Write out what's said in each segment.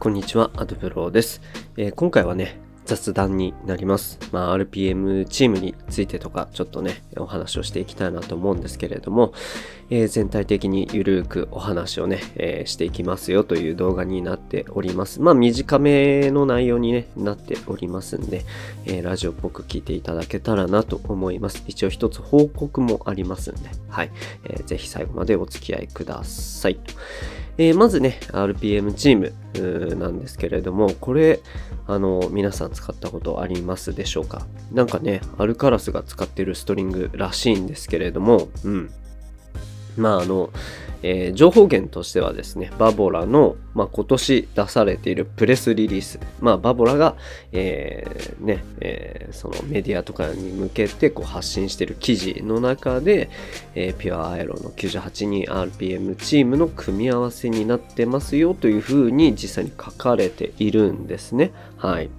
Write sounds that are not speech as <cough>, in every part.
こんにちは、アドプローです、えー、今回はね、雑談になります。まあ、RPM チームについてとか、ちょっとね、お話をしていきたいなと思うんですけれども、えー、全体的にゆるくお話をね、えー、していきますよという動画になっております。まあ、短めの内容に、ね、なっておりますんで、え、ラジオっぽく聞いていただけたらなと思います。一応一つ報告もありますんで、はい。えー、ぜひ最後までお付き合いください。え、まずね、RPM チームなんですけれども、これ、あの、皆さん使ったことありますでしょうか？なんかね、アルカラスが使ってるストリングらしいんですけれども、うん。まああの、えー、情報源としてはですね、バボラの、まあ、今年出されているプレスリリース、まあ、バボラが、えー、ね、えー、そのメディアとかに向けてこう発信している記事の中で、え、ピュアアイロンの 98.2RPM チームの組み合わせになってますよというふうに実際に書かれているんですね。はい。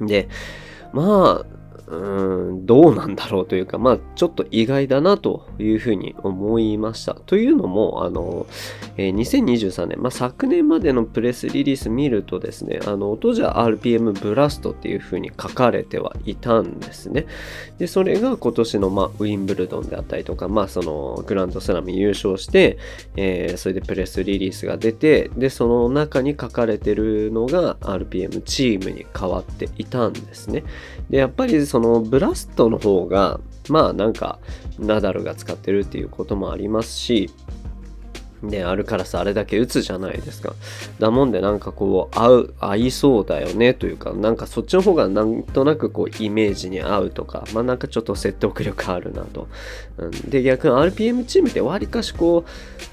で、まあ、うん、どうなんだろうというか、まあ、ちょっと意外だなというふうに思いました。というのも、あの、えー、2023年、まあ、昨年までのプレスリリース見るとですね、あの、当時は RPM ブラストっていうふうに書かれてはいたんですね。で、それが今年の、まあ、ウィンブルドンであったりとか、まあ、その、グランドスラム優勝して、えー、それでプレスリリースが出て、で、その中に書かれてるのが RPM チームに変わっていたんですね。で、やっぱりそのブラストの方が、まあなんか、ナダルが使ってるっていうこともありますし、ね、あるからさ、あれだけ打つじゃないですか。だもんでなんかこう、合う、合いそうだよねというか、なんかそっちの方がなんとなくこう、イメージに合うとか、まあなんかちょっと説得力あるなと。うん、で、逆に RPM チームってわりかしこ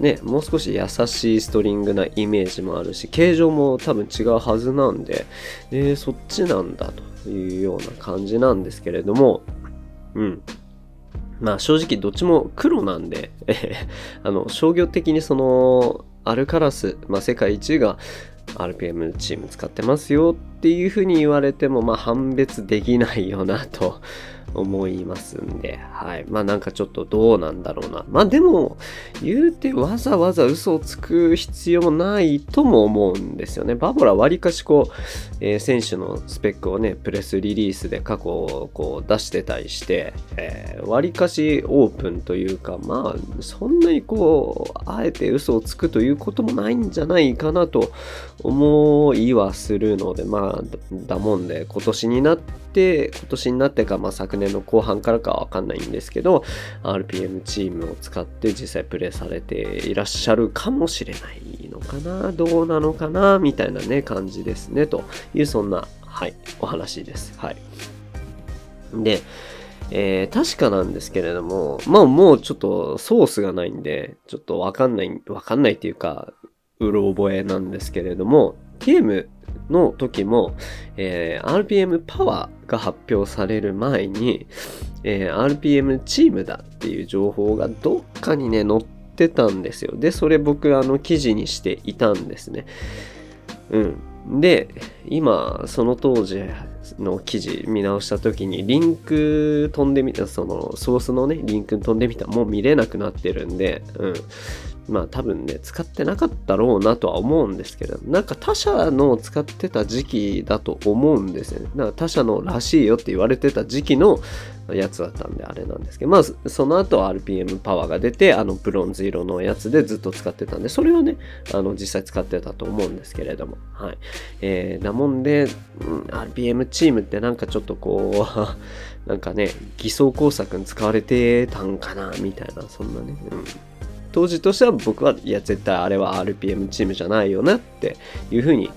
う、ね、もう少し優しいストリングなイメージもあるし、形状も多分違うはずなんで、で、そっちなんだというような感じなんですけれども、うん。まあ正直どっちも黒なんで、<laughs> あの、商業的にその、アルカラス、まあ世界一が RPM チーム使ってますよっていうふうに言われても、まあ判別できないよなと <laughs> 思いますんで、はい。まあなんかちょっとどうなんだろうな。まあでも、言うてわざわざ嘘をつく必要もないとも思うんですよね。バボラわりかしこう、えー、選手のスペックをね、プレスリリースで過去をこう出してたりして、えー、わりかしオープンというか、まあそんなにこう、あえて嘘をつくということもないんじゃないかなと思いはするので、まあだもんで今年になって、今年になってか、まあ昨年の後半からかわかんないんですけど、RPM チームを使って実際プレイされていらっしゃるかもしれないのかな、どうなのかな、みたいなね、感じですね、というそんな、はい、お話です。はい。で、えー、確かなんですけれども、まあもうちょっとソースがないんで、ちょっとわかんない、わかんないっていうか、うろ覚えなんですけれども、ゲームの時も、えー、RPM パワーが発表される前に、えー、RPM チームだっていう情報がどっかにね、載ってたんですよ。で、それ僕、あの、記事にしていたんですね。うん。で、今、その当時の記事見直した時に、リンク飛んでみた、その、ソースのね、リンク飛んでみたもう見れなくなってるんで、うん。まあ多分ね、使ってなかったろうなとは思うんですけど、なんか他社の使ってた時期だと思うんですよね。なんか他社のらしいよって言われてた時期のやつだったんであれなんですけど、まあその後 RPM パワーが出て、あのブロンズ色のやつでずっと使ってたんで、それはね、あの実際使ってたと思うんですけれども、はい。えー、なもんで、うん、RPM チームってなんかちょっとこう、<laughs> なんかね、偽装工作に使われてたんかな、みたいな、そんなね、うん。当時としては僕はいや絶対あれは RPM チームじゃないよなっていうふうに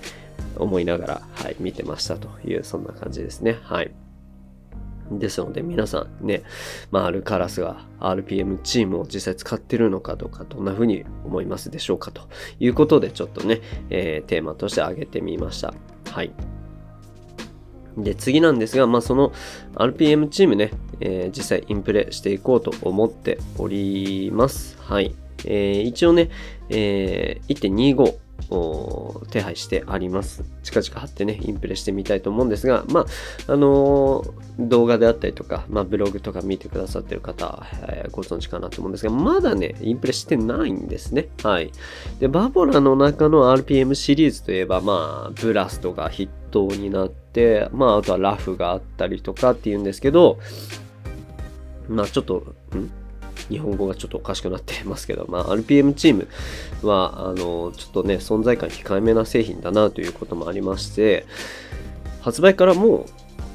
思いながら、はい、見てましたというそんな感じですね。はい。ですので皆さんね、まあ、アルカラスが RPM チームを実際使ってるのかどうかどんな風に思いますでしょうかということでちょっとね、えー、テーマとして挙げてみました。はい。で、次なんですが、まあ、その RPM チームね、えー、実際インプレしていこうと思っております。はい。えー、一応ね、えー、1.25手配してあります。近々貼ってね、インプレしてみたいと思うんですが、まあ、あのー、動画であったりとか、まあ、ブログとか見てくださってる方、えー、ご存知かなと思うんですが、まだね、インプレしてないんですね。はい。で、バボラの中の RPM シリーズといえば、まあ、ブラストが筆頭になって、まあ、あとはラフがあったりとかっていうんですけど、まあ、ちょっと、ん？日本語がちょっとおかしくなってますけど、まあ、RPM チームは、あの、ちょっとね、存在感控えめな製品だなということもありまして、発売からも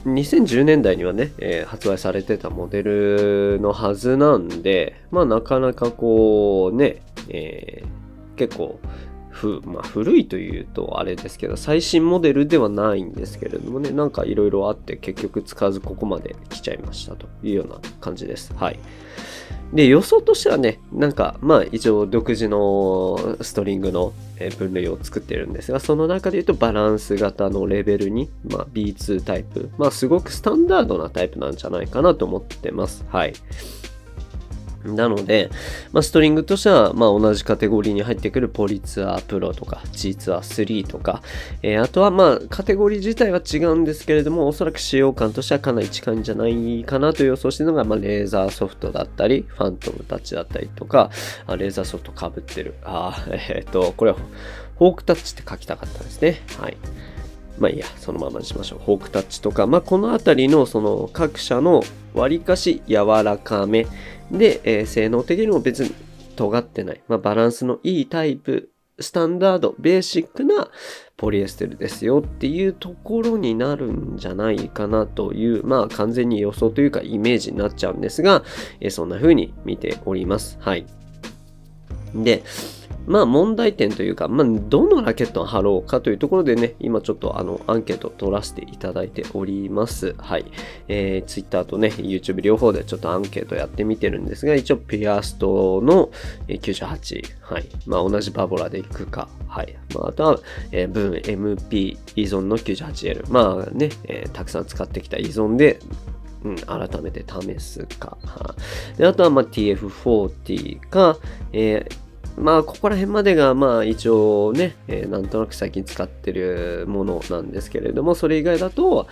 う2010年代にはね、えー、発売されてたモデルのはずなんで、まあなかなかこうね、えー、結構ふ、まあ、古いというとあれですけど、最新モデルではないんですけれどもね、なんかいろいろあって結局使わずここまで来ちゃいましたというような感じです。はい。で、予想としてはね、なんか、まあ一応独自のストリングの分類を作ってるんですが、その中で言うとバランス型のレベルに、まあ B2 タイプ、まあすごくスタンダードなタイプなんじゃないかなと思ってます。はい。なので、まあ、ストリングとしては、まあ、同じカテゴリーに入ってくるポリツアープロとか G ツアー3とか、えー、あとはまあカテゴリー自体は違うんですけれども、おそらく使用感としてはかなり近いんじゃないかなと予想しているのが、まあ、レーザーソフトだったり、ファントムタッチだったりとか、あレーザーソフトかぶってる。あ、えっ、ー、と、これはフォークタッチって書きたかったですね。はい。まあいいや、そのままにしましょう。フォークタッチとか、まあこのあたりのその各社の割かし柔らかめで、えー、性能的にも別に尖ってない、まあバランスのいいタイプ、スタンダード、ベーシックなポリエステルですよっていうところになるんじゃないかなという、まあ完全に予想というかイメージになっちゃうんですが、えー、そんな風に見ております。はい。で、まあ問題点というか、まあどのラケットを貼ろうかというところでね、今ちょっとあのアンケート取らせていただいております。はい。えー、Twitter とね、YouTube 両方でちょっとアンケートやってみてるんですが、一応ピアストの98、はい。まあ同じバボラでいくか、はい。まああとは、えー、ブーン MP 依存の 98L。まあね、えー、たくさん使ってきた依存で、うん、改めて試すか。はであとは、まあ、TF40 か、えーまあ、ここら辺までが、まあ、一応ね、えー、なんとなく最近使ってるものなんですけれども、それ以外だと、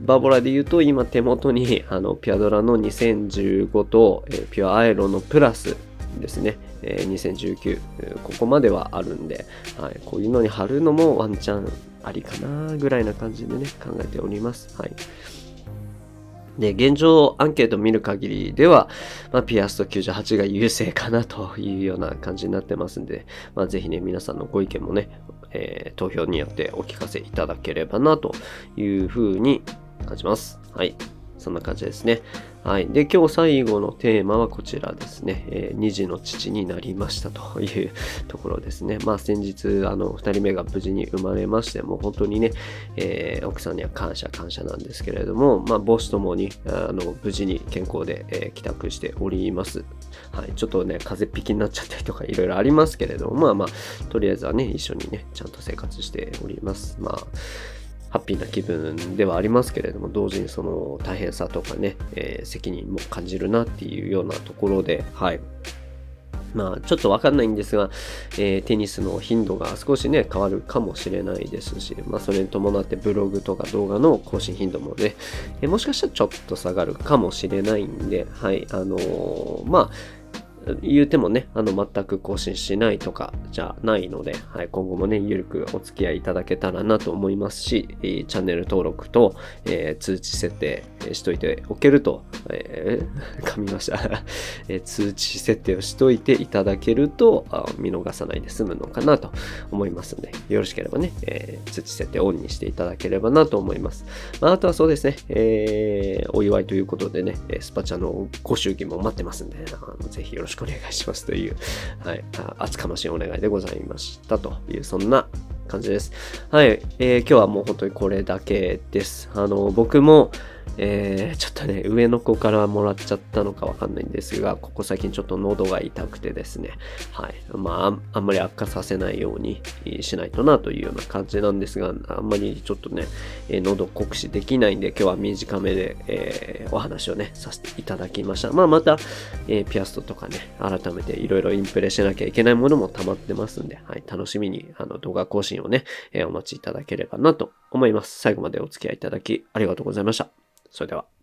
バボラで言うと、今手元に、あの、ピアドラの2015と、えー、ピュアアイロンのプラスですね、えー、2019、ここまではあるんで、はい、こういうのに貼るのもワンチャンありかな、ぐらいな感じでね、考えております。はい。で、現状アンケートを見る限りでは、まあ、ピアスと98が優勢かなというような感じになってますんで、まあ、ぜひね、皆さんのご意見もね、えー、投票によってお聞かせいただければなというふうに感じます。はい。そんな感じですね。はい。で、今日最後のテーマはこちらですね。えー、2児の父になりましたというところですね。まあ先日、あの、2人目が無事に生まれまして、もう本当にね、えー、奥さんには感謝感謝なんですけれども、まあ母子ともに、あの、無事に健康で、えー、帰宅しております。はい。ちょっとね、風邪っ引きになっちゃったりとかいろいろありますけれども、まあまあ、とりあえずはね、一緒にね、ちゃんと生活しております。まあ、ハッピーな気分ではありますけれども、同時にその大変さとかね、えー、責任も感じるなっていうようなところで、はい。まあ、ちょっとわかんないんですが、えー、テニスの頻度が少しね、変わるかもしれないですし、まあ、それに伴ってブログとか動画の更新頻度もね、えー、もしかしたらちょっと下がるかもしれないんで、はい、あのー、まあ、言うてもね、あの、全く更新しないとかじゃないので、はい、今後もね、ゆるくお付き合いいただけたらなと思いますし、チャンネル登録と、えー、通知設定しといておけると、えー、<laughs> 噛みました <laughs> えー、通知設定をしといていただけると見逃さないで済むのかなと思いますので、よろしければね、えー、通知設定オンにしていただければなと思います。まあ、あとはそうですね、えー、お祝いということでね、スパチャのご祝儀も待ってますんで、ぜひよろしくしくお願いしますという、はい、厚かましいお願いでございましたという、そんな感じです。はい、えー、今日はもう本当にこれだけです。あの、僕も、えー、ちょっとね、上の子からもらっちゃったのかわかんないんですが、ここ最近ちょっと喉が痛くてですね、はい。まあ、あんまり悪化させないようにしないとなというような感じなんですが、あんまりちょっとね、え、喉酷使できないんで、今日は短めで、えー、お話をね、させていただきました。まあ、また、えー、ピアストとかね、改めていろいろインプレしなきゃいけないものも溜まってますんで、はい。楽しみに、あの、動画更新をね、えお待ちいただければなと思います。最後までお付き合いいただきありがとうございました。それでは。